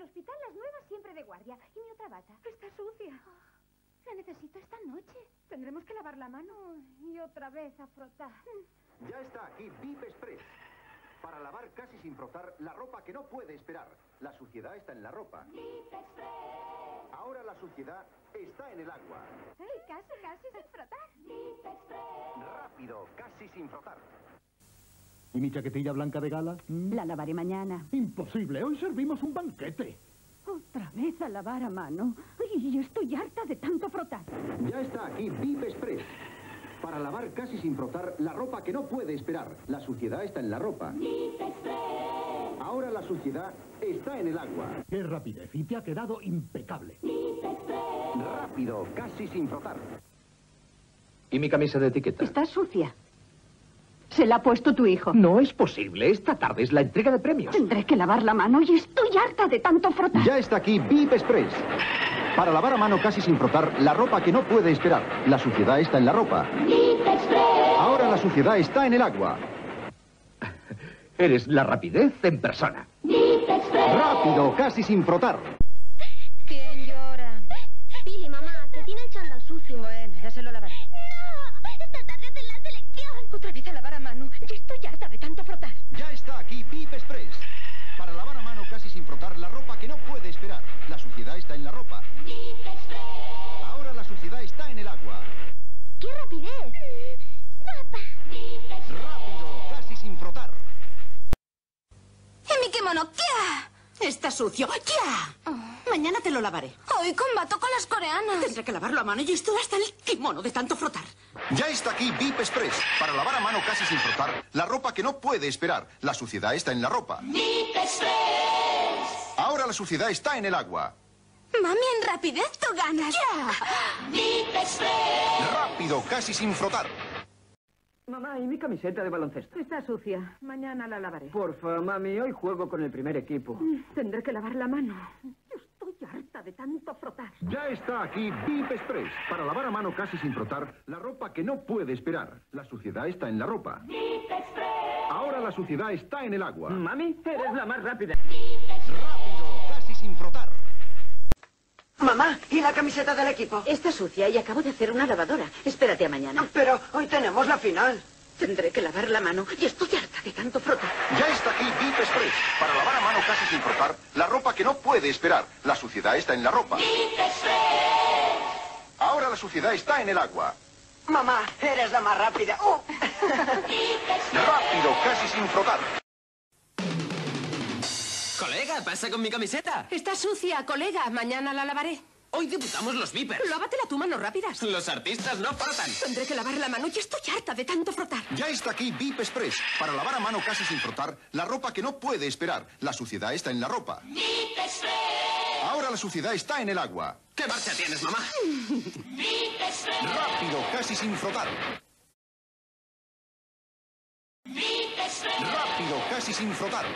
del hospital, las nuevas siempre de guardia. ¿Y mi otra bata? Está sucia. La necesito esta noche. Tendremos que lavar la mano. Y otra vez a frotar. Ya está aquí VIP Express. Para lavar casi sin frotar la ropa que no puede esperar. La suciedad está en la ropa. Ahora la suciedad está en el agua. Ay, casi, casi sin frotar. Rápido, casi sin frotar. ¿Y mi chaquetilla blanca de gala? ¿Mm? La lavaré mañana. Imposible, hoy servimos un banquete. Otra vez a lavar a mano. Y estoy harta de tanto frotar. Ya está aquí VIP Express. Para lavar casi sin frotar la ropa que no puede esperar. La suciedad está en la ropa. Ahora la suciedad está en el agua. ¡Qué rapidez! Y te ha quedado impecable. Rápido, casi sin frotar. ¿Y mi camisa de etiqueta? Está sucia. Se la ha puesto tu hijo. No es posible. Esta tarde es la entrega de premios. Tendré que lavar la mano y estoy harta de tanto frotar. Ya está aquí VIP Express. Para lavar a mano casi sin frotar la ropa que no puede esperar. La suciedad está en la ropa. Ahora la suciedad está en el agua. Eres la rapidez en persona. Rápido, casi sin frotar. Ya estoy harta de tanto frotar. Ya está aquí VIP Express. Para lavar a mano casi sin frotar la ropa que no puede esperar. La suciedad está en la ropa. Ahora la suciedad está en el agua. ¡Qué rapidez! ¡Papá! Rápido, casi sin frotar. ¿Y mi kimono? ¿Qué? Está sucio. ¡Ya! Mañana te lo lavaré. Hoy combato con las coreanas. Tendré que lavarlo a mano y estoy hasta el kimono de tanto frotar. Ya está aquí VIP Express. Para lavar a mano casi sin frotar la ropa que no puede esperar. La suciedad está en la ropa. Ahora la suciedad está en el agua. Mami, en rapidez tú ganas. Rápido, casi sin frotar. Mamá, ¿y mi camiseta de baloncesto? Está sucia. Mañana la lavaré. Porfa, mami, hoy juego con el primer equipo. Tendré que lavar la mano. De tanto frotar. Ya está aquí VIP Express. Para lavar a mano casi sin frotar la ropa que no puede esperar. La suciedad está en la ropa. Ahora la suciedad está en el agua. Mami, eres la más rápida. Rápido, casi sin frotar. Mamá, ¿y la camiseta del equipo? Está sucia y acabo de hacer una lavadora. Espérate a mañana. Pero hoy tenemos la final. Tendré que lavar la mano y estoy harta de tanto frotar. Ya está aquí VIP Express. Para lavar a mano casi sin frotar la ropa que no puede esperar. La suciedad está en la ropa. Ahora la suciedad está en el agua. Mamá, eres la más rápida. ¡Oh! Rápido, casi sin frotar. Colega, pasa con mi camiseta. Está sucia, colega. Mañana la lavaré. Hoy debutamos los Vipers. Lávatela tú, manos rápidas. Los artistas no frotan. Tendré que lavar la mano y estoy harta de tanto frotar. Ya está aquí VIP Express. Para lavar a mano casi sin frotar la ropa que no puede esperar. La suciedad está en la ropa. Ahora la suciedad está en el agua. ¿Qué marcha tienes, mamá? Rápido, casi sin frotar. Rápido, casi sin frotar.